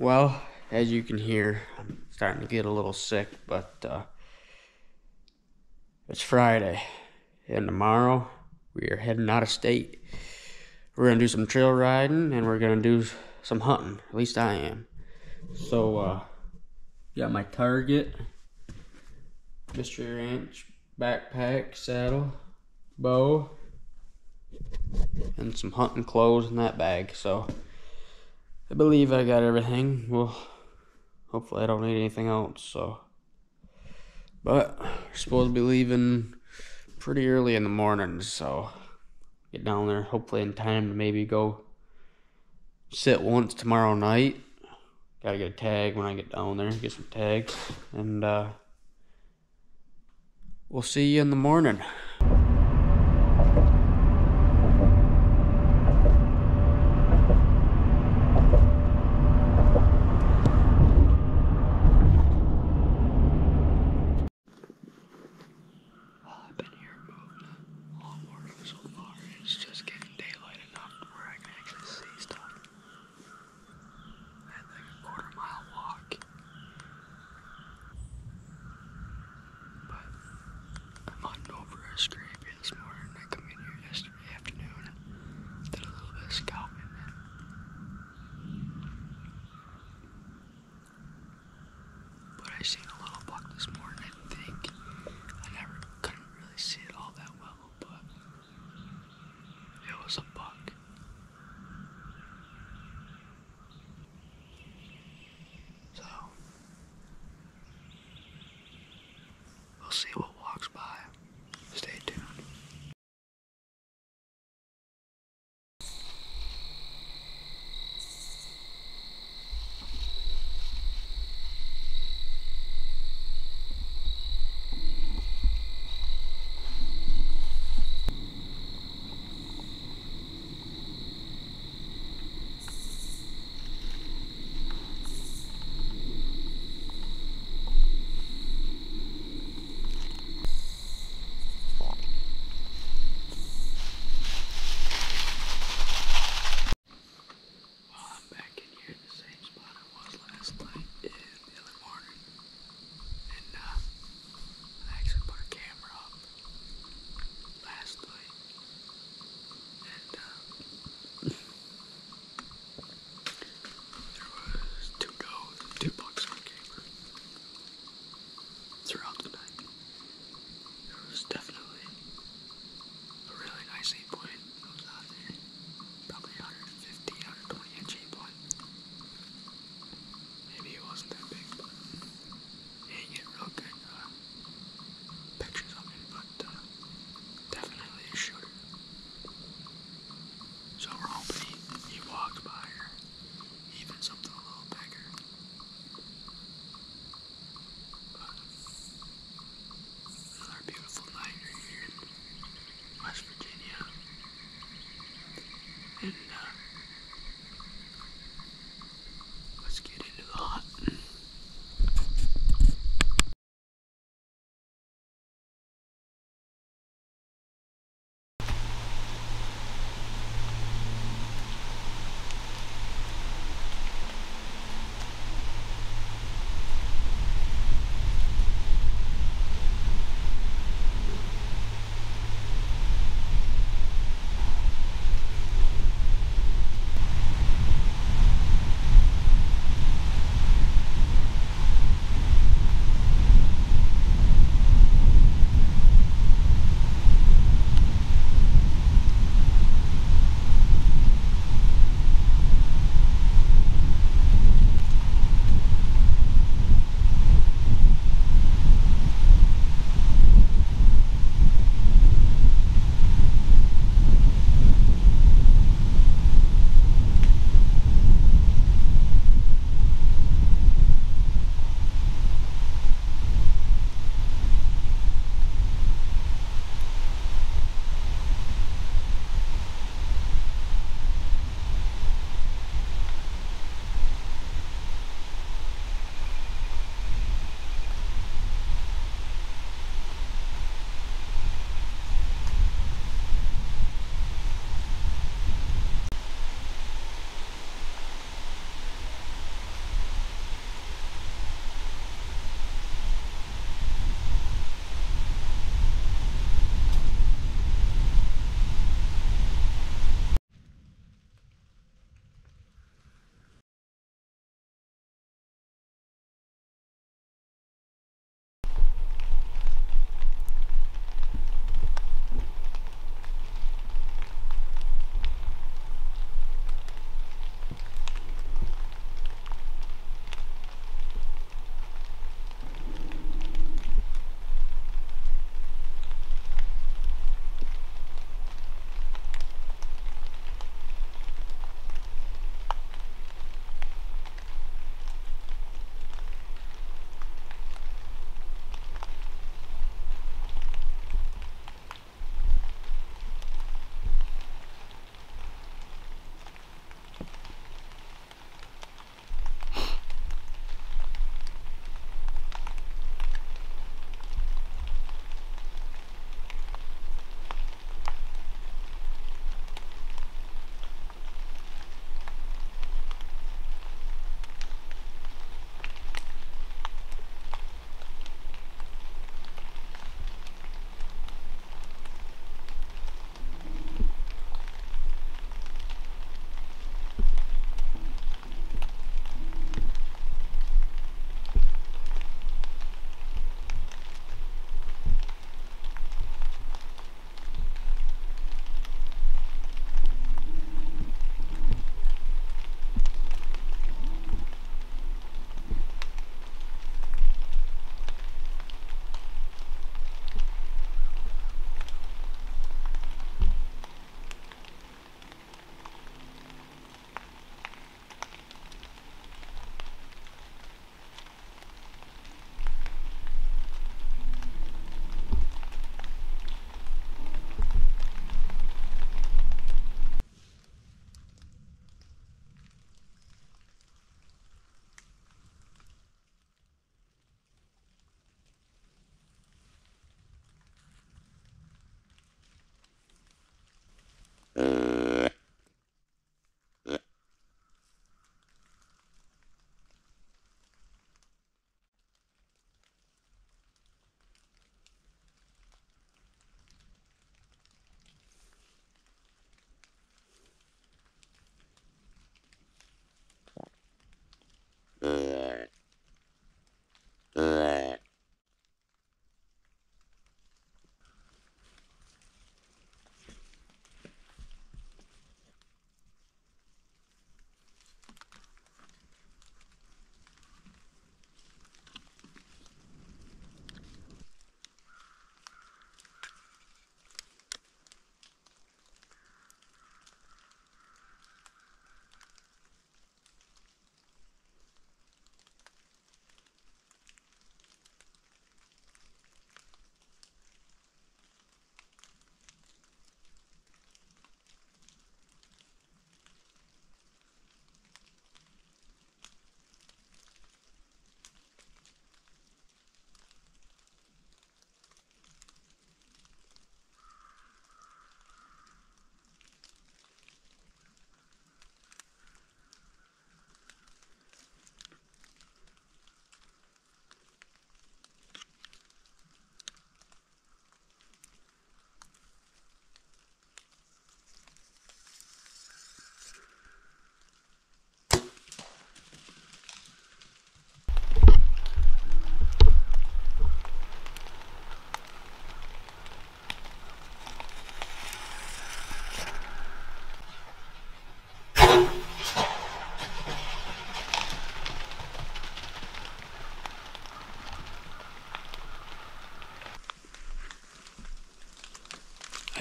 Well, as you can hear, I'm starting to get a little sick, but uh, it's Friday, and tomorrow we are heading out of state. We're gonna do some trail riding, and we're gonna do some hunting. At least I am. So, uh, got my target, Mystery Ranch backpack, saddle, bow, and some hunting clothes in that bag. So. I believe I got everything. Well, hopefully I don't need anything else. So, but we're supposed to be leaving pretty early in the morning. So, get down there hopefully in time to maybe go sit once tomorrow night. Gotta get a tag when I get down there. Get some tags, and uh, we'll see you in the morning. I've been here moving all morning so far. It's just getting daylight enough where I can actually see stuff. I had like a quarter mile walk. But I'm hunting over a scrape this morning. I come in here yesterday afternoon and did a little bit of scouting. But I seen a little buck this morning, I think. I never couldn't really see it all that well, but it was a buck. So we'll see what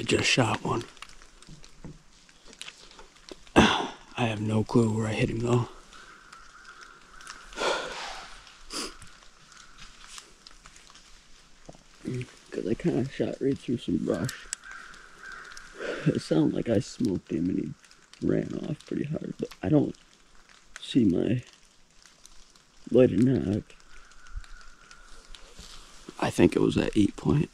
just shot one. I have no clue where I hit him though. Because I kind of shot right through some brush. It sounded like I smoked him and he ran off pretty hard, but I don't see my lighted nock. I think it was at eight point.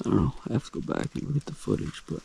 I don't know. I have to go back and look at the footage, but